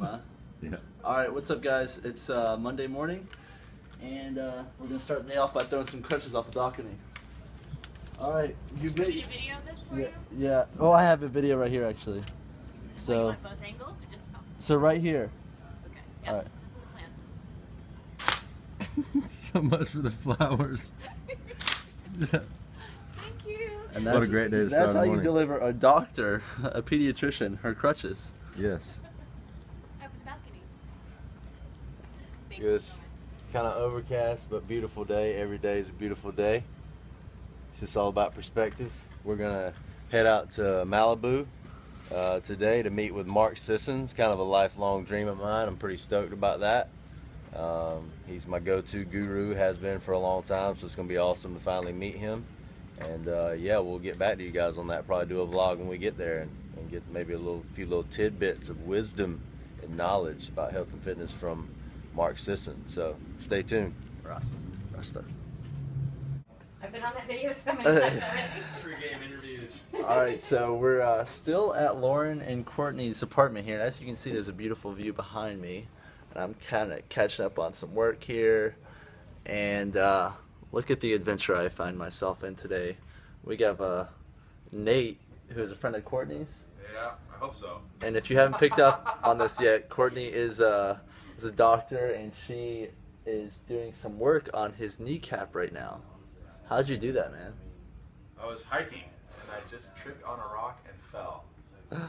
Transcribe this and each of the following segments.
Huh? Yeah. All right, what's up, guys? It's uh, Monday morning, and uh, we're gonna start the day off by throwing some crutches off the balcony. All right, you Can good? video this for Yeah, you? yeah. Oh, I have a video right here, actually. So you So, want both angles or just oh, so right here. okay. Yep, Alright. just the plans. so much for the flowers. Thank you. And What a great day to That's start the how you deliver a doctor, a pediatrician, her crutches. yes. Over the balcony. Thank It you was so much. kind of overcast, but beautiful day. Every day is a beautiful day. It's just all about perspective. We're gonna head out to Malibu uh, today to meet with Mark Sisson. It's Kind of a lifelong dream of mine. I'm pretty stoked about that. Um, he's my go-to guru, has been for a long time, so it's gonna be awesome to finally meet him. And uh, yeah, we'll get back to you guys on that. Probably do a vlog when we get there and, and get maybe a little few little tidbits of wisdom and knowledge about health and fitness from Mark Sisson. So stay tuned. Rasta. Rasta. I've been on that video so many times already. Pre-game interviews. All right, so we're uh, still at Lauren and Courtney's apartment here. And as you can see, there's a beautiful view behind me. And I'm kind of catching up on some work here. And uh, look at the adventure I find myself in today. We got uh, Nate, who's a friend of Courtney's. Yeah, I hope so. And if you haven't picked up on this yet, Courtney is a, is a doctor and she is doing some work on his kneecap right now. How'd you do that, man? I was hiking and I just tripped on a rock and fell.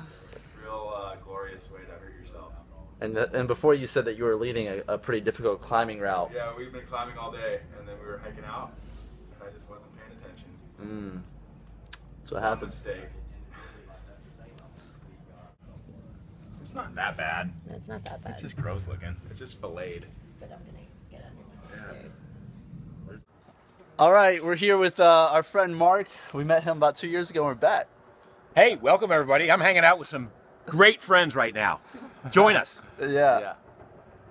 Real uh, glorious way to hurt yourself. And, th- and before you said that you were leading a, a pretty difficult climbing route. Yeah, we've been climbing all day and then we were hiking out and I just wasn't paying attention. Mm. That's what One happens. Mistake. It's not that bad. That's not that bad. It's just gross looking. It's just filleted. but I'm gonna get under the. All right, we're here with uh, our friend Mark. We met him about two years ago. and We're back. Hey, welcome everybody. I'm hanging out with some great friends right now. Join us. Yeah. Yeah.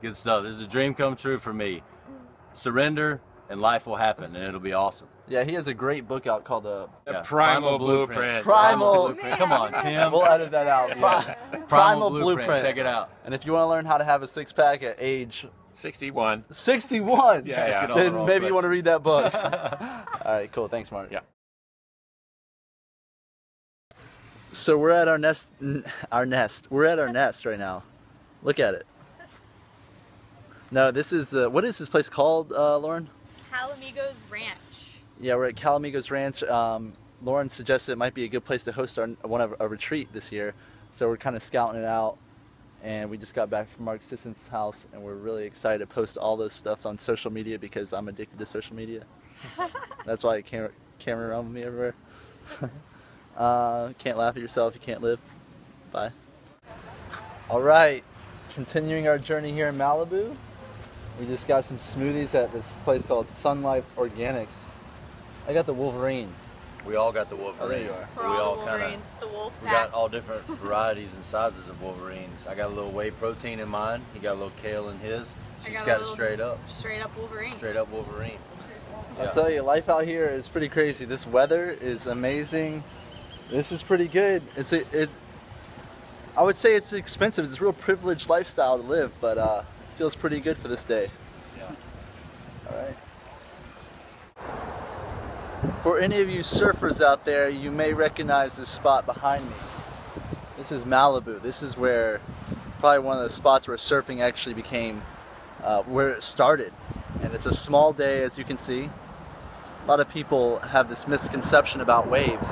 Good stuff. This is a dream come true for me. Surrender and life will happen and it'll be awesome. Yeah, he has a great book out called uh, The Yeah, Primal, Blueprint. Primal. Blueprint. Come on, Tim. We'll edit that out. Pri- Primal, Blueprint. Check it out. And if you want to learn how to have a six pack at age 61. 61, Yeah, yeah. all then wrong maybe you want to read that book. All right, cool. Thanks, Mark. Yeah. So we're at our nest. Our nest. We're at our nest right now. Look at it. No, this is the. What is this place called, uh, Lauren? Calamigos Ranch. Yeah, we're at Calamigos Ranch. Um, Lauren suggested it might be a good place to host our one of a retreat this year, so we're kind of scouting it out. And we just got back from Mark Sisson's house, and we're really excited to post all those stuff on social media because I'm addicted to social media. That's why it camera camera around with me everywhere. uh, can't laugh at yourself, you can't live. Bye. All right, continuing our journey here in Malibu. We just got some smoothies at this place called Sun Life Organics. I got the Wolverine. We all got the Wolverine. Oh, there you are. For we all all the kind of wolf we got all different varieties and sizes of Wolverines. I got a little whey protein in mine. He got a little kale in his. I She's got got, it straight up. Straight up Wolverine. Straight up Wolverine. I'll tell you, life out here is pretty crazy. This weather is amazing. This is pretty good. It's a, it's. I would say it's expensive. It's a real privileged lifestyle to live, but uh, it feels pretty good for this day. Yeah. All right. For any of you surfers out there, you may recognize this spot behind me. This is Malibu. This is where probably one of the spots where surfing actually became uh, where it started. And it's a small day, as you can see. A lot of people have this misconception about waves.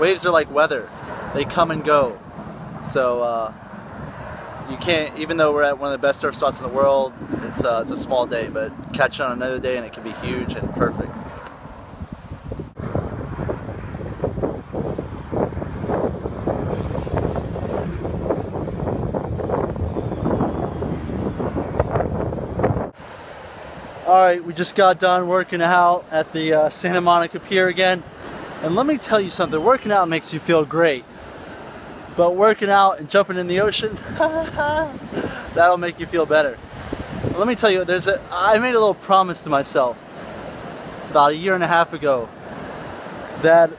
Waves are like weather, they come and go. So uh, you can't, even though we're at one of the best surf spots in the world, it's, uh, it's a small day, but catch it on another day and it can be huge and perfect. All right, we just got done working out at the uh, Santa Monica Pier again. And let me tell you something, working out makes you feel great. But working out and jumping in the ocean, that'll make you feel better. Let me tell you, there's a, I made a little promise to myself about a year and a half ago that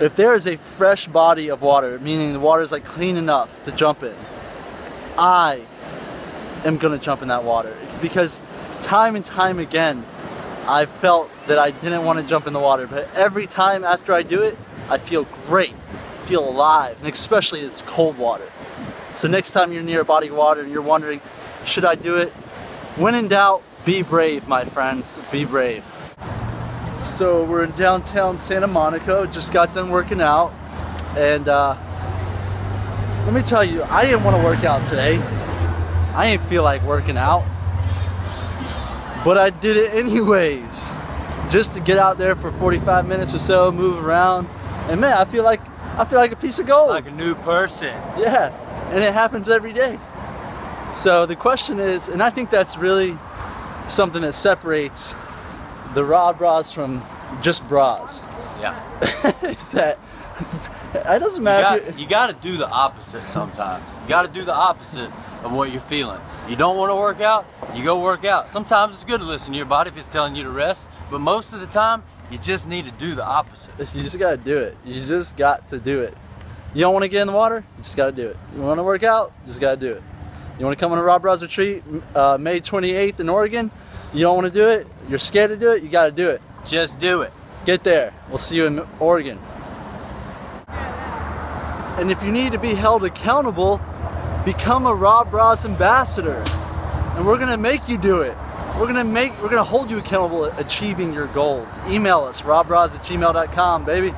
if there is a fresh body of water, meaning the water is like clean enough to jump in, I am gonna jump in that water. Because time and time again I felt that I didn't want to jump in the water. But every time after I do it I feel great feel alive and especially it's cold water. So next time you're near a body of water and you're wondering should I do it? When in doubt be brave my friends be brave. So we're in downtown Santa Monica just got done working out and uh, let me tell you I didn't want to work out today. I didn't feel like working out but I did it anyways. Just to get out there for 45 minutes or so move around and man I feel like I feel like a piece of gold Like a new person. yeah and it happens every day so the question is and I think that's really something that separates the RawBrahs from just bras Yeah. is that it doesn't matter you got to do the opposite sometimes. You got to do the opposite of what you're feeling. You don't want to work out, you go work out. Sometimes it's good to listen to your body if it's telling you to rest, but most of the time, you just need to do the opposite. You just gotta do it. You just got to do it. You don't want to get in the water? You just gotta do it. You want to work out? You just gotta do it. You want to come on a RawBrahs retreat uh, May 28th in Oregon? You don't want to do it? You're scared to do it? You gotta do it. Just do it. Get there. We'll see you in Oregon. And if you need to be held accountable, become a RawBrahs ambassador. And we're gonna make you do it. We're gonna make we're gonna hold you accountable achieving your goals. Email us, RawBrahs at gmail.com, baby.